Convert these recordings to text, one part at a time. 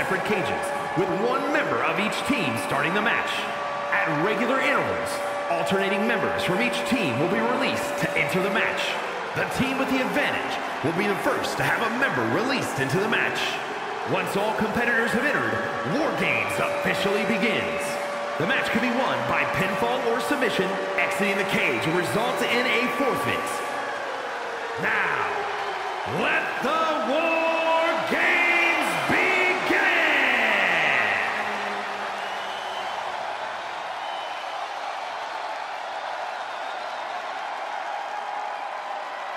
separate cages, with one member of each team starting the match. At regular intervals, alternating members from each team will be released to enter the match. The team with the advantage will be the first to have a member released into the match. Once all competitors have entered, War Games officially begins. The match can be won by pinfall or submission. Exiting the cage will result in a forfeit. Now, let the War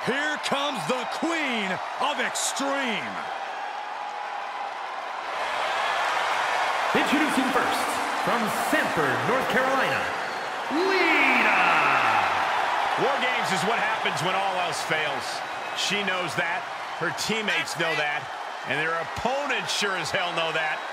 Here comes the Queen of Extreme. Introducing first, from Sanford, North Carolina, Lita! War Games is what happens when all else fails. She knows that, her teammates know that, and their opponents sure as hell know that.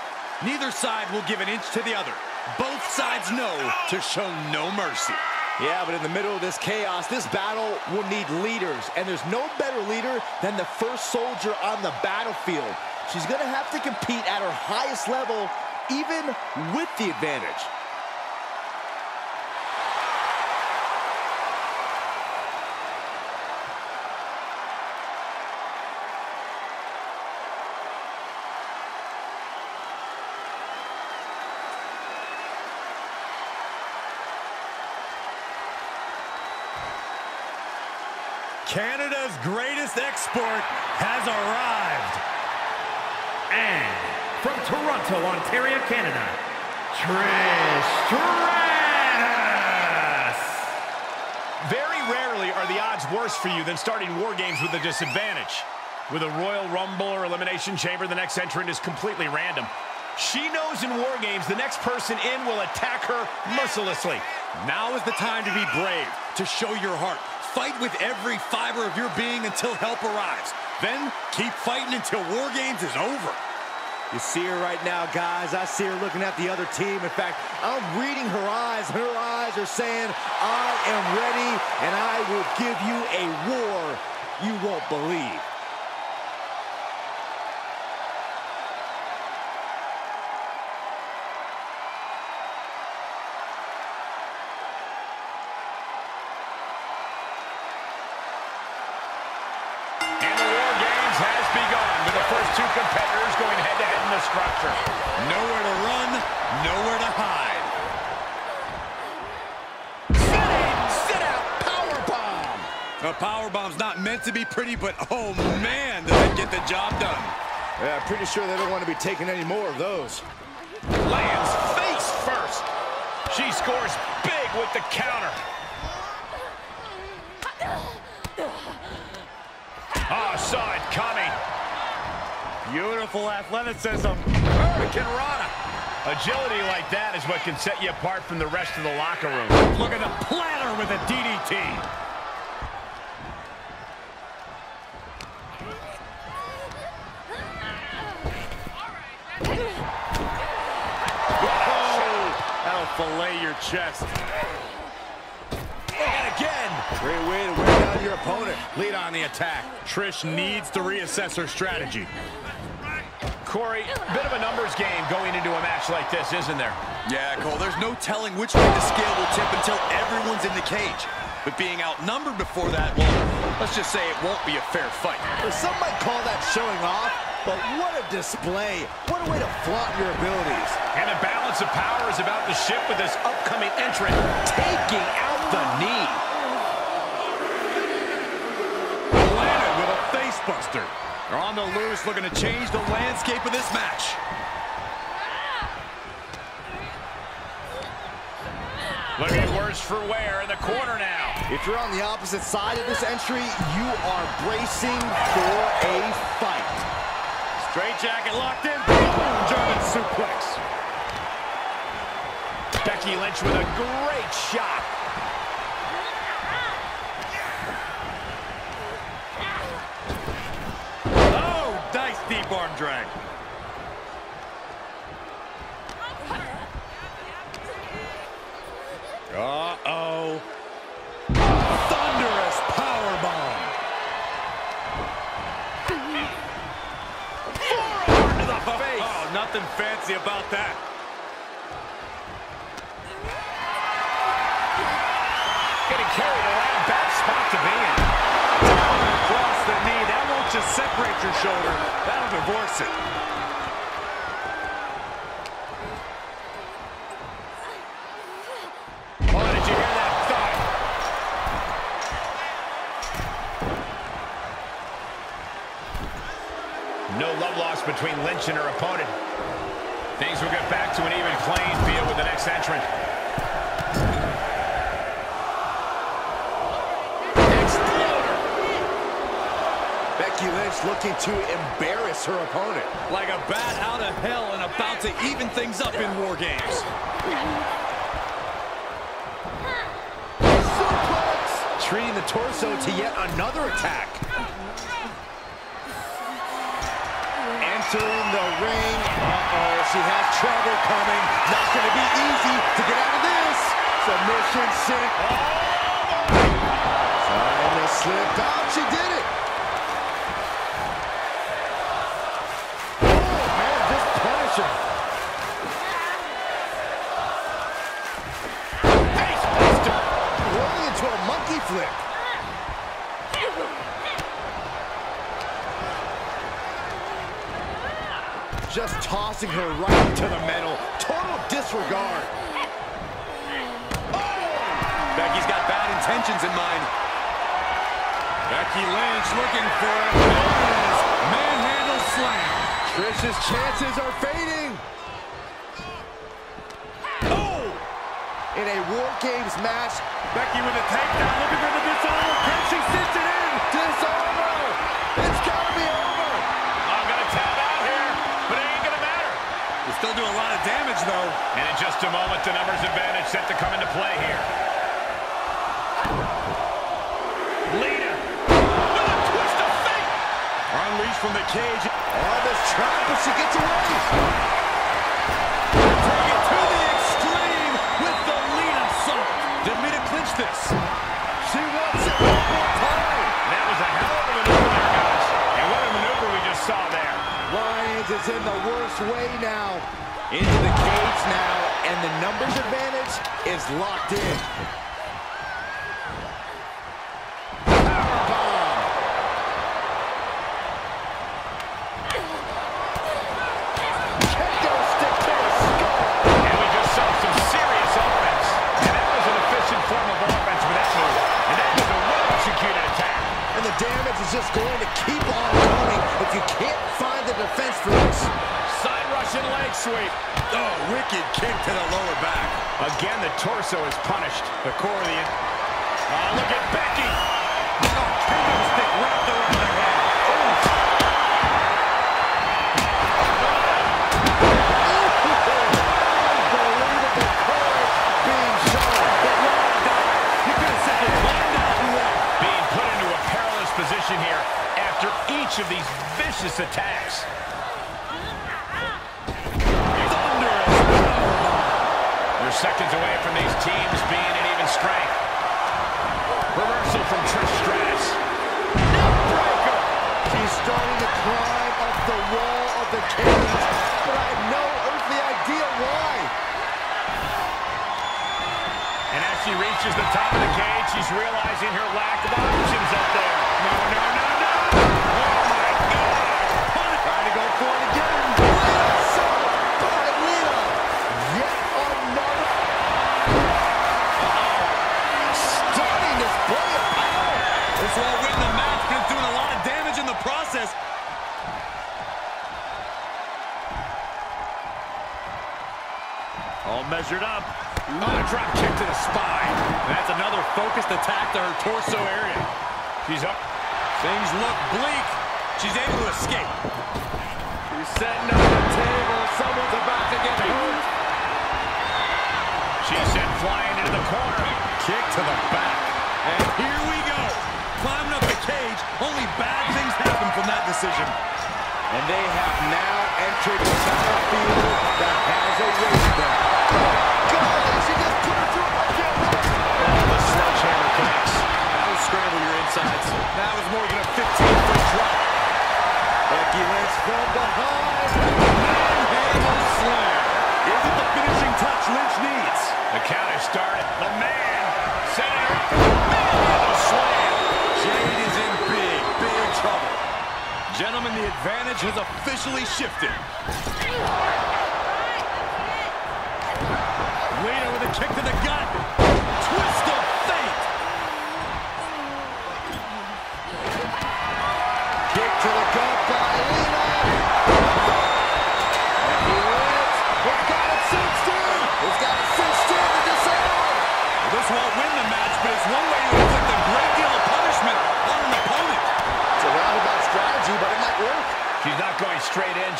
Neither side will give an inch to the other. Both sides know to show no mercy. Yeah, but in the middle of this chaos, this battle will need leaders. And there's no better leader than the first soldier on the battlefield. She's going to have to compete at her highest level, even with the advantage. Canada's greatest export has arrived. And from Toronto, Ontario, Canada, Trish Stratus! Very rarely are the odds worse for you than starting War Games with a disadvantage. With a Royal Rumble or Elimination Chamber, the next entrant is completely random. She knows in War Games the next person in will attack her mercilessly. Now is the time to be brave, to show your heart. Fight with every fiber of your being until help arrives. Then keep fighting until War Games is over. You see her right now, guys. I see her looking at the other team. In fact, I'm reading her eyes. Her eyes are saying, I am ready, and I will give you a war you won't believe. Competitors going head-to-head in the structure. Nowhere to run, nowhere to hide. Sit out, power bomb. A power bomb's not meant to be pretty, but oh man, does it get the job done. Yeah, pretty sure they don't want to be taking any more of those. Lands face first. She scores big with the counter. Oh, saw it coming. Beautiful athleticism. Hurricanrana. Agility like that is what can set you apart from the rest of the locker room. Look at the platter with a DDT. Oh, that'll fillet your chest. And again. Great way to wear down your opponent. Lead on the attack. Trish needs to reassess her strategy. Corey, bit of a numbers game going into a match like this, isn't there? Yeah, Cole, there's no telling which way the scale will tip until everyone's in the cage. But being outnumbered before that, well, let's just say it won't be a fair fight. Some might call that showing off, but what a display. What a way to flaunt your abilities. And the balance of power is about to shift with this upcoming entrant taking out the knee. Landed with a face buster. They're on the loose, looking to change the landscape of this match. Looking worse for wear in the corner now. If you're on the opposite side of this entry, you are bracing for a fight. Straight jacket locked in. Boom, German suplex. Becky Lynch with a great shot. Oh, nice deep arm drag. Uh-oh. Thunderous power bomb. Oh, oh, nothing fancy about that. Getting carried separate your shoulder, that'll divorce it. Oh? No love lost between Lynch and her opponent. Things will get back to an even playing field with the next entrant. Looking to embarrass her opponent. Like a bat out of hell and about to even things up in War Games. Treating the torso to yet another attack. Entering the ring. Uh-oh, she has trouble coming. Not going to be easy to get out of this. Submission sink. Oh! Trying to slip out. She did it. Flip. Just tossing her right into the middle. Total disregard. Oh! Becky's got bad intentions in mind. Becky Lynch looking for a oh, manhandle slam. Trish's chances are fading. In a War Games match, Becky with a takedown, looking for the disarmer. Can she sits it in? disarmer. It's gotta be over. I'm gonna tap out here, but it ain't gonna matter. Will still do a lot of damage, though. And in just a moment, the numbers advantage set to come into play here. Lita with a twist of fate. Unleashed from the cage. On this trap, but she gets away. Take it to the extreme with the lead assault. Didn't mean to clinch this. She wants it one more time. That was a hell of a maneuver there, guys. And what a maneuver we just saw there. Lyons is in the worst way now. Into the cage now, and the numbers advantage is locked in. Powerbomb. Kendo sweep. Oh, wicked kick to the lower back. Again, the torso is punished. The core of the... Oh, look at Becky. Oh, stick wrapped around her head. Reaches the top of the cage, she's realizing her lack of options up there. No, no, no, no! Oh, my God! Trying to go for it again. By Lita. Yet another. Stunning display of power. This won't win the match, but it's doing a lot of damage in the process. All measured up. Oh, a drop kick to the spine. That's another focused attack to her torso area. She's up. Things look bleak. She's able to escape. She's setting up the table. Someone's about to get hurt. She's sent flying into the corner. Kick to the back. And here we go. Climbing up the cage. Only bad things happen from that decision. And they have now entered the battlefield that has a race belt. Scramble your insides. That was more than a 15-foot drop. Becky Lynch from behind. Manhandle slam. Is it the finishing touch Lynch needs? The count has started. The man. Center. Manhandle slam. Jade is in Gentlemen, the advantage has officially shifted. Lita with a kick to the gut.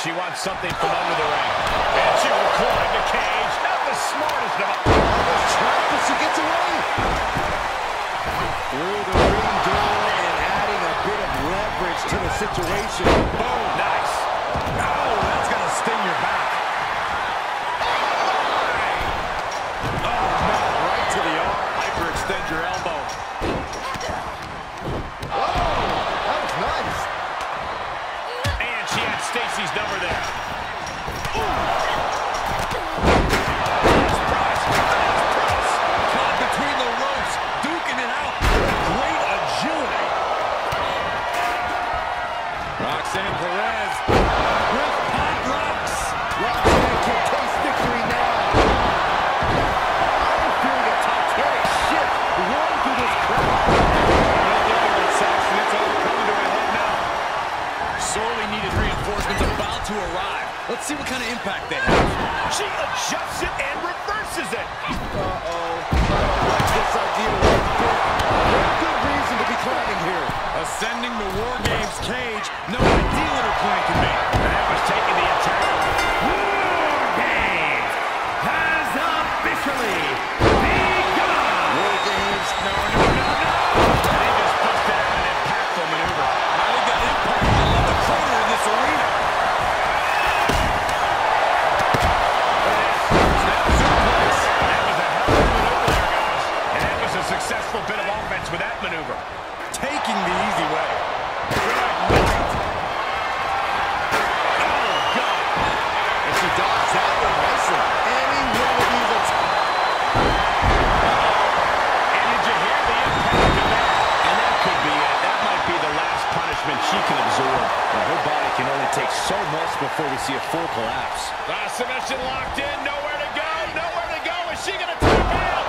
She wants something from under the ring. And she will climb the cage. Not the smartest of all. Almost trapped, but she gets away. Through the ring door and adding a bit of leverage to the situation. Boom. Nice. Oh, that's going to sting your back. Impact they have. She adjusts it before we see a full collapse. Ah, submission locked in. Nowhere to go. Nowhere to go. Is she going to tap out?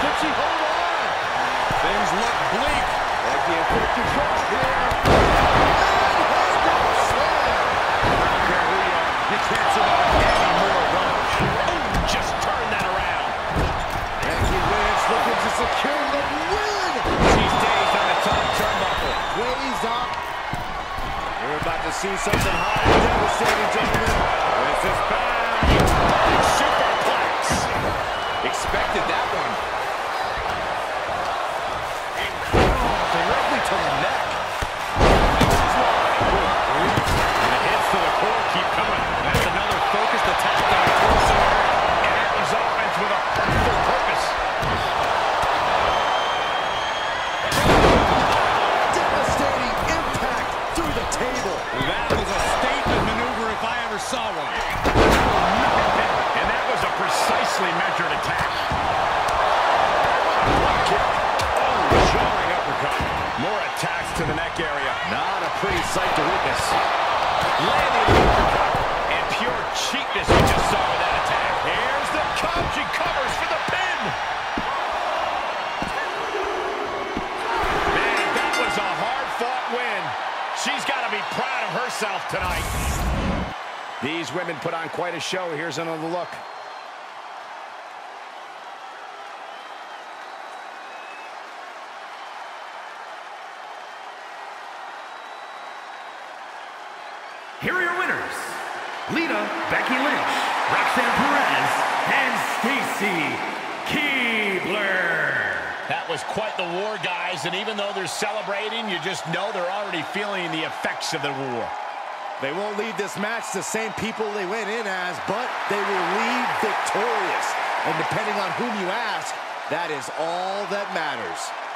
Can she hold on? Things look bleak. Becky in full control here. And slam. Care who you can't survive any more of those. Just turn that around. Becky Lynch looking to secure the win. She's dazed on the top turnbuckle. Ways up. We're about to see something hot and devastating, These put on quite a show. Here's another look. Here are your winners. Lita, Becky Lynch, Roxanne Perez, and Stacy Keibler. That was quite the war, guys, and even though they're celebrating, you just know they're already feeling the effects of the war. They won't leave this match the same people they went in as, but they will leave victorious. And depending on whom you ask, that is all that matters.